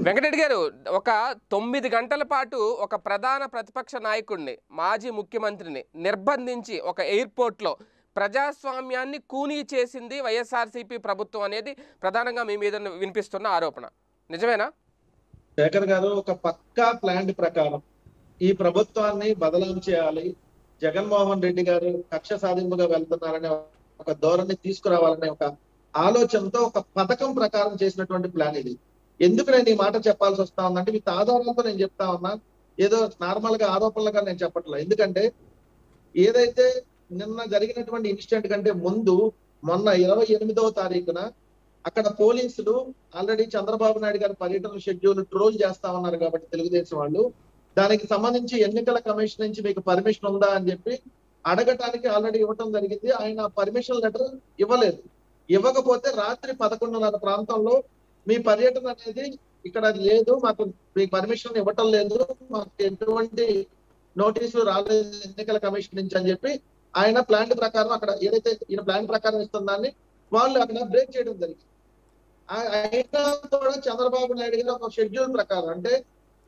వెంకటరెడ్డి గారు ఒక తొమ్మిది గంటల పాటు ఒక ప్రధాన ప్రతిపక్ష నాయకుడిని మాజీ ముఖ్యమంత్రిని నిర్బంధించి ఒక ఎయిర్పోర్ట్లో ప్రజాస్వామ్యాన్ని కూనీ చేసింది వైఎస్ఆర్సీపీ ప్రభుత్వం అనేది ప్రధానంగా మీ మీద వినిపిస్తున్న ఆరోపణ. నిజమేనా? శేఖర్ గారు ఒక పక్కా ప్లాన్ ప్రకారం ఈ ప్రభుత్వాన్ని బదలాం చేయాలి. జగన్మోహన్ రెడ్డి గారు కక్ష సాధింపుగా వెళ్తున్నారనే ఒక ధోరణి తీసుకురావాలనే ఒక ఆలోచనతో ఒక పథకం ప్రకారం చేసినటువంటి ప్లాన్ ఇది. ఎందుకు నేను ఈ మాట చెప్పాల్సి వస్తా ఉందంటే విత్ ఆధారాలతో నేను చెప్తా ఉన్నా ఏదో నార్మల్గా ఆరోపణలుగా నేను చెప్పట్లేదు. ఎందుకంటే ఏదైతే నిన్న జరిగినటువంటి ఇన్సిడెంట్ కంటే ముందు మొన్న ఇరవై ఎనిమిదవ తారీఖున అక్కడ పోలీసులు ఆల్రెడీ చంద్రబాబు నాయుడు గారి పర్యటన షెడ్యూల్ ట్రోల్ చేస్తా ఉన్నారు కాబట్టి తెలుగుదేశం వాళ్ళు. దానికి సంబంధించి ఎన్నికల కమిషన్ నుంచి మీకు పర్మిషన్ ఉందా అని చెప్పి అడగటానికి ఆల్రెడీ ఇవ్వటం జరిగింది. ఆయన పర్మిషన్ లెటర్ ఇవ్వలేదు. ఇవ్వకపోతే రాత్రి పదకొండున్నర ప్రాంతంలో మీ పర్యటన అనేది ఇక్కడ లేదు మాకు మీ పర్మిషన్ ఇవ్వటం లేదు మాకు ఎటువంటి నోటీసులు రాలేదు ఎన్నికల కమిషన్ నుంచి అని చెప్పి ఆయన ప్లాన్ ప్రకారం అక్కడ ఏదైతే ఈయన ప్లాన్ ప్రకారం ఇస్తుందాన్ని వాళ్ళు అక్కడ బ్రేక్ చేయడం జరిగింది. అయినా కూడా చంద్రబాబు నాయుడు గారు ఒక షెడ్యూల్ ప్రకారం అంటే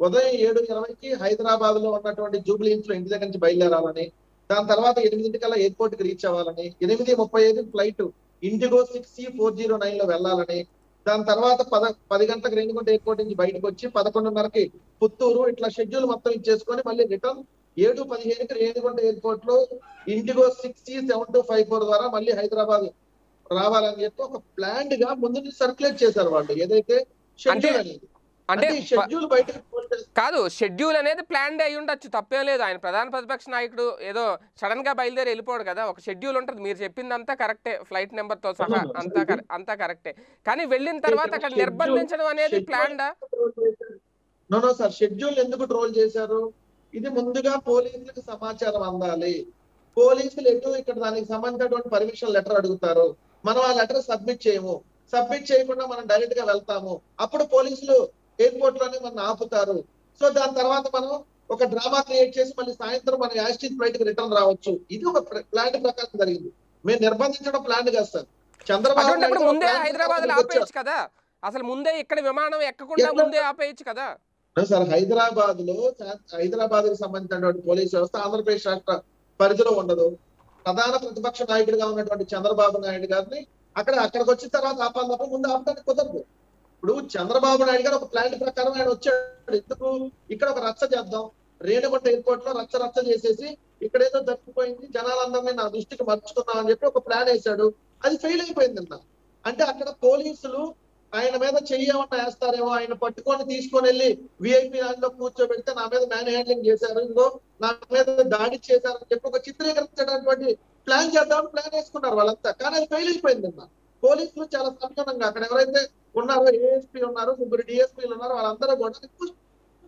ఉదయం ఏడు ఇరవైకి హైదరాబాద్లో ఉన్నటువంటి జూబ్లీ హిల్స్లో ఇంటి దగ్గర నుంచి బయలుదేరాలని దాని తర్వాత ఎనిమిదింటికల్లా ఎయిర్పోర్ట్కి రీచ్ అవ్వాలని ఎనిమిది ముప్పై ఐదు flight IndiGo six C four zero నైన్లో వెళ్ళాలని దాని తర్వాత పద పది గంటలకు రేణిగుంట ఎయిర్పోర్ట్ నుంచి బయటకు వచ్చి పదకొండున్నరకి పుత్తూరు ఇట్లా షెడ్యూల్ మొత్తం ఇచ్చేసుకొని మళ్ళీ రిటర్న్ ఏడు పదిహేనుకి రేణిగుంట ఎయిర్పోర్ట్లో IndiGo six seven two five four ద్వారా మళ్ళీ హైదరాబాద్ రావాలని చెప్పి ఒక ప్లాండ్గా ముందు నుంచి సర్క్యులేట్ చేశారు వాళ్ళు. ఏదైతే షెడ్యూల్ అనేది. అంటే షెడ్యూల్ బయటకు పోతే- కాదు షెడ్యూల్ అనేది ప్లాన్ అయి ఉండొచ్చు. తప్పేం లేదు. ఆయన ప్రధాన ప్రతిపక్ష నాయకుడు ఏదో సడన్గా బయలుదేరి వెళ్ళిపోడు కదా. ఒక షెడ్యూల్ ఉంటుంది. మీరు చెప్పిందంతా కరెక్టే. ఫ్లైట్ నెంబర్తో సహా. అంతా అంతా కరెక్టే. కానీ వెళ్ళిన తర్వాత అక్కడ నిర్బంధించడం అనేది schedule- ప్లాన్డా? No no sir. Schedule ఎందుకు ట్రోల్ చేశారు? ఇది ముందుగా పోలీసులకు సమాచారం అందాలి. పోలీసులు ఎటు ఇక్కడ దానికి సంబంధించినటువంటి పర్మిషన్ లెటర్ అడుగుతారు? మనం ఆ లెటర్ సబ్మిట్ చేయము. సబ్మిట్ చేయకుండా మనం డైరెక్ట్గా వెళ్తాము. అప్పుడు పోలీసులు ఎయిర్పోర్ట్లోనే మనం ఆపుతారు. సో దాని తర్వాత మనం ఒక డ్రామా క్రియేట్ చేసి మళ్ళీ సాయంత్రం మన యాస్టిన్ ఫ్లైట్కి రిటర్న్ రావచ్చు. ఇది ఒక ప్లాన్ ప్రకారం జరిగింది. మేము నిర్బంధించడం ప్లాన్ కాదు సార్. చంద్రబాబు ముందే హైదరాబాద్లో. ఆపేయచ్చు కదా. అసలు ముందే ఇక్కడ విమానం ఎక్కకుండా? ముందే ఆపేయచ్చు కదా. సార్ హైదరాబాద్లో హైదరాబాద్కి సంబంధించినటువంటి పోలీస్ వ్యవస్థ ఆంధ్రప్రదేశ్ రాష్ట్ర పరిధిలో ఉండదు. ప్రధాన ప్రతిపక్ష నాయకుడిగా ఉన్నటువంటి చంద్రబాబు నాయుడు గారిని అక్కడ అక్కడికి వచ్చిన తర్వాత ఆపాలి తప్ప ముందు ఆపడానికి కుదరదు. ఇప్పుడు చంద్రబాబు నాయుడు గారు ఒక ప్లాన్ ప్రకారం ఆయన వచ్చాడు. ఎందుకు? ఇక్కడ ఒక రచ్చ చేద్దాం. రేణుగుంట ఎయిర్పోర్ట్లో రచ్చ రచ్చ చేసేసి ఇక్కడ ఏదో తప్పిపోయింది జనాలందరినీ నా దృష్టికి మర్చుకున్నాం అని చెప్పి ఒక ప్లాన్ వేశాడు. అది ఫెయిల్ అయిపోయింది అన్న అంటే అక్కడ పోలీసులు ఆయన మీద చెయ్యమన్నా వేస్తారేమో ఆయన పట్టుకొని తీసుకొని వెళ్ళి విఐపి దాంట్లో కూర్చోబెడితే నా మీద మ్యాన్ హ్యాండ్లింగ్ చేశారు. ఇంకో నా మీద దాడి చేశారని చెప్పి ఒక చిత్రీకరించడానికి ప్లాన్ చేద్దామని ప్లాన్ వేసుకున్నారు వాళ్ళంతా. కానీ అది ఫెయిల్ అయిపోయింది అన్న పోలీసులు చాలా సంయమనంగా అక్కడ ఎవరైతే ఉన్నారు ఏఎస్పీ ఉన్నారు ముగ్గురు డిఎస్పీలు ఉన్నారు వాళ్ళందరూ కూడా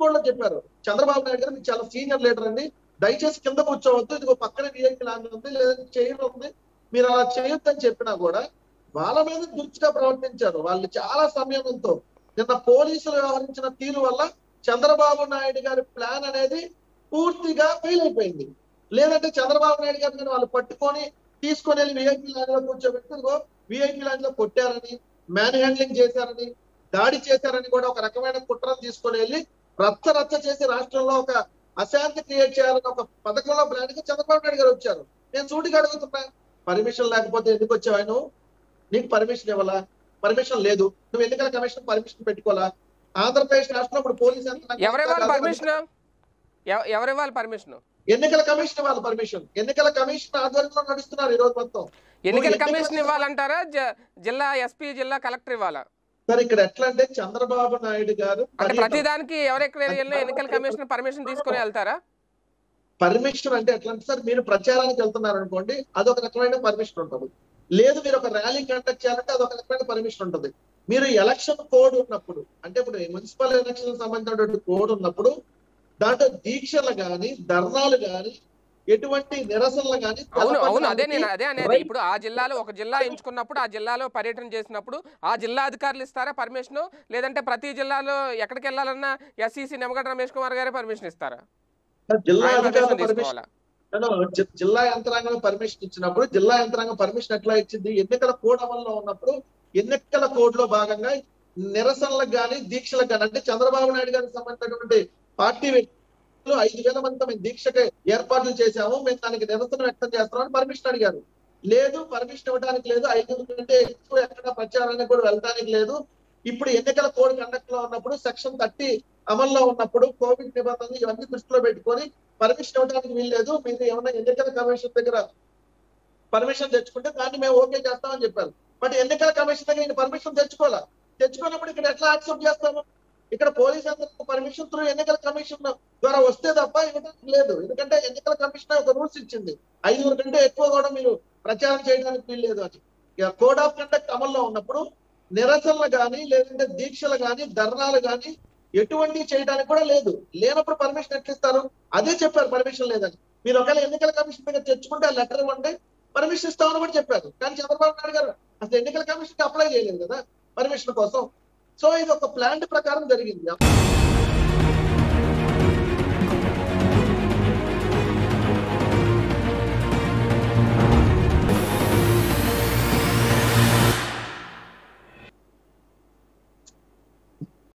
కూడా చెప్పారు. చంద్రబాబు నాయుడు గారు మీకు చాలా సీనియర్ లీడర్ అండి. దయచేసి కింద కూర్చోవద్దు ఇదిగో పక్కన విఐపీ లాంటి ఉంది లేదంటే చైర్ ఉంది. మీరు అలా చేయొద్దని చెప్పినా కూడా వాళ్ళ మీద దుర్చిగా ప్రవర్తించారు. వాళ్ళు చాలా సంయమనంతో నిన్న పోలీసులు వ్యవహరించిన తీరు వల్ల చంద్రబాబు నాయుడు గారి ప్లాన్ అనేది పూర్తిగా ఫెయిల్ అయిపోయింది. లేదంటే చంద్రబాబు నాయుడు గారిని వాళ్ళు పట్టుకొని తీసుకొని వెళ్ళి విఐపీ ల్యాండ్లో కూర్చోబెట్టి విఐపి విఐపీ ల్యాండ్లో కొట్టారని మ్యాన్ హ్యాండ్లింగ్ చేశారని దాడి చేశారని కూడా ఒక రకమైన కుట్రను తీసుకొని వెళ్ళి రచ్చ రచ్చ చేసి రాష్ట్రంలో ఒక అశాంతి క్రియేట్ చేయాలని ఒక పథకంలో ప్లాన్ చంద్రబాబు నాయుడు గారు వచ్చారు. నేను సూటిగా అడుగుతున్నా పర్మిషన్ లేకపోతే ఎందుకు వచ్చావు ఆయన? నీకు పర్మిషన్ ఇవ్వాలా? పర్మిషన్ లేదు. నువ్వు ఎన్నికల కమిషన్ పర్మిషన్ పెట్టుకోవాలా? ఆంధ్రప్రదేశ్ రాష్ట్రంలో ఇప్పుడు పోలీస్ ఎవరివ్వాలి పర్మిషన్ ఎన్నికల కమిషన్ ఇవ్వాలి పర్మిషన్ ఎన్నికల కమిషన్ ఆధ్వర్యంలో నడుస్తున్నారు ఈ రోజు మొత్తం. ఎన్నికల కమిషన్ ఇవ్వాలంటారా? జిల్లా ఎస్పీ జిల్లా కలెక్టర్ ఇవ్వాలా? సార్ ఇక్కడ ఎట్లా అంటే చంద్రబాబు నాయుడు గారు అంటే ప్రతిదానికి ఎవరెక్కడ ఎన్నికల కమిషన్ పర్మిషన్ తీసుకొని వెళ్తారా? పర్మిషన్ అంటే ఎట్లా అంటే సార్ మీరు ప్రచారానికి వెళ్తున్నారు అనుకోండి అదొక రకమైన పర్మిషన్ ఉంటుంది. లేదు మీరు ఒక ర్యాలీ కండక్ట్ చేయాలంటే అదొక రకమైన పర్మిషన్ ఉంటుంది. మీరు ఎలక్షన్ కోడ్ ఉన్నప్పుడు అంటే ఇప్పుడు మున్సిపల్ ఎలక్షన్ సంబంధించినటువంటి కోడ్ ఉన్నప్పుడు దాంట్లో దీక్షలు గాని ధర్నాలు గాని ఎటువంటి నిరసనలు గాని అవును అవును. అదే నేను అదే అనేది. ఇప్పుడు ఆ జిల్లాలో ఒక జిల్లా ఎంచుకున్నప్పుడు ఆ జిల్లాలో పర్యటన చేసినప్పుడు ఆ జిల్లా అధికారులు ఇస్తారా పర్మిషన్? లేదంటే ప్రతి జిల్లాలో ఎక్కడికి వెళ్ళాలన్నా ఎస్సీసీ నిమ్మగడ్డ రమేష్ కుమార్ గారే పర్మిషన్ ఇస్తారా? జిల్లా అధికారుల పర్మిషన్ జిల్లా యంత్రాంగం పర్మిషన్ ఇచ్చినప్పుడు జిల్లా యంత్రాంగం పర్మిషన్ ఎట్లా ఇచ్చింది? ఎన్నికల కోడ్ అమల్లో ఉన్నప్పుడు ఎన్నికల కోడ్లో భాగంగా నిరసనలకు గాని దీక్షలకు గాని అంటే చంద్రబాబు నాయుడు గారికి సంబంధించినటువంటి పార్టీ ఐదు వేల మంది మేము దీక్షకి ఏర్పాట్లు చేశాము. మేము దానికి నిరసన వ్యక్తం చేస్తామని పర్మిషన్ అడిగారు. లేదు పర్మిషన్ ఇవ్వడానికి లేదు. ఐదు కంటే ఎక్కువ ఎక్కడ ప్రచారానికి కూడా వెళ్ళడానికి లేదు. ఇప్పుడు ఎన్నికల కోడ్ కండక్ట్లో ఉన్నప్పుడు సెక్షన్ థర్టీ అమల్లో ఉన్నప్పుడు కోవిడ్ నిబంధనలు ఇవన్నీ దృష్టిలో పెట్టుకొని పర్మిషన్ ఇవ్వడానికి వీల్లేదు. మీరు ఏమైనా ఎన్నికల కమిషన్ దగ్గర పర్మిషన్ తెచ్చుకుంటే దాన్ని మేము ఓకే చేస్తామని చెప్పారు. బట్ ఎన్నికల కమిషన్ దగ్గర పర్మిషన్ తెచ్చుకోవాలా తెచ్చుకున్నప్పుడు ఇక్కడ ఎట్లా యాక్సెప్ట్ చేస్తాము? ఇక్కడ పోలీస్ అందరికి పర్మిషన్ త్రూ ఎన్నికల కమిషన్ ద్వారా వస్తే తప్ప ఇవ్వడానికి లేదు. ఎందుకంటే ఎన్నికల కమిషన్ ఒక రూల్స్ ఇచ్చింది. ఐదుగురు కంటే ఎక్కువ కూడా మీరు ప్రచారం చేయడానికి వీల్లేదు అది కోడ్ ఆఫ్ కండక్ట్ అమల్లో ఉన్నప్పుడు నిరసనలు కానీ లేదంటే దీక్షలు కానీ ధర్నాలు కానీ ఎటువంటి చేయడానికి కూడా లేదు. లేనప్పుడు పర్మిషన్ ఎట్లిస్తారు అదే చెప్పారు పర్మిషన్ లేదని. మీరు ఒకవేళ ఎన్నికల కమిషన్ దగ్గర తెచ్చుకుంటే ఆ లెటర్ ఇవ్వండి పర్మిషన్ ఇస్తామని కూడా చెప్పారు. కానీ చంద్రబాబు నాయుడు గారు అసలు ఎన్నికల కమిషన్ అప్లై చేయలేదు కదా పర్మిషన్ కోసం. సో ఇది ఒక ప్లాంట్ ప్రకారం జరిగింది.